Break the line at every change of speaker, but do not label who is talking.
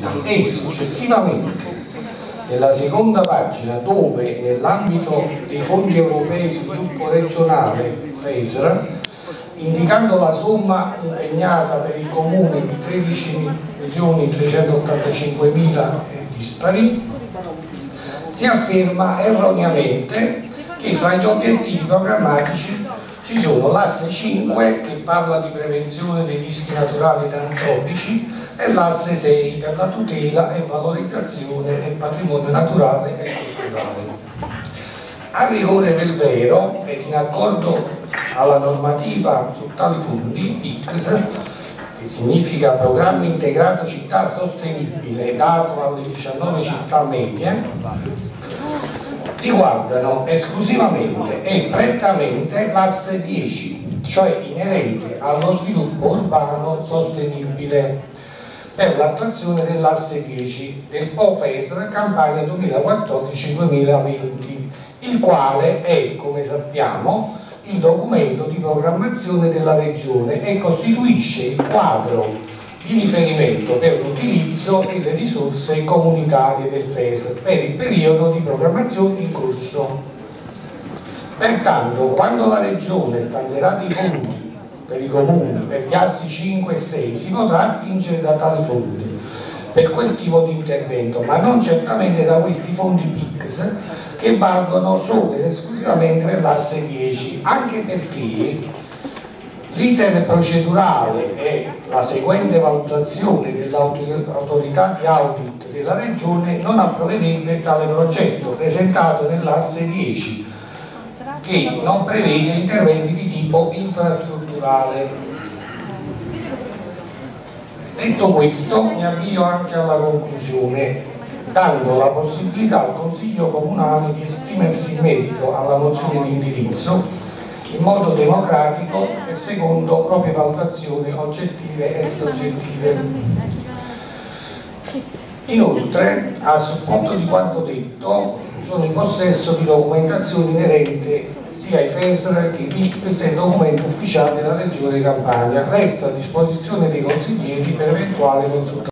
copertina e successivamente nella seconda pagina dove nell'ambito dei fondi europei sviluppo regionale FESR indicando la somma impegnata per il comune di 13 milioni 385 mila dispari si afferma erroneamente che fra gli obiettivi programmatici ci sono l'asse 5 che parla di prevenzione dei rischi naturali ed antropici e l'asse 6 per la tutela e valorizzazione del patrimonio naturale e culturale. A rigore del vero ed in accordo alla normativa su tali fondi, PICS, che significa Programma Integrato Città Sostenibile dato alle 19 città medie, riguardano esclusivamente e prettamente l'asse 10, cioè inerente allo sviluppo urbano sostenibile per l'attuazione dell'asse 10 del POFES campagna 2014-2020, il quale è, come sappiamo, il documento di programmazione della Regione e costituisce il quadro di riferimento per l'utilizzo delle risorse comunitarie del FES per il periodo di programmazione in corso. Pertanto, quando la Regione stanzierà dei fondi per i comuni, per gli assi 5 e 6, si potrà attingere da tali fondi per quel tipo di intervento, ma non certamente da questi fondi PICS che valgono solo ed esclusivamente per l'asse 10, anche perché L'iter procedurale e la seguente valutazione dell'autorità di audit della Regione non approverebbe tale progetto presentato nell'asse 10 che non prevede interventi di tipo infrastrutturale. Detto questo mi avvio anche alla conclusione dando la possibilità al Consiglio Comunale di esprimersi in merito alla mozione di indirizzo in modo democratico e secondo proprie valutazioni oggettive e soggettive. Inoltre, a supporto di quanto detto, sono in possesso di documentazioni inerenti sia ai FESR che ai PICS e documenti ufficiali della Regione Campania. Resta a disposizione dei consiglieri per eventuali consultazioni.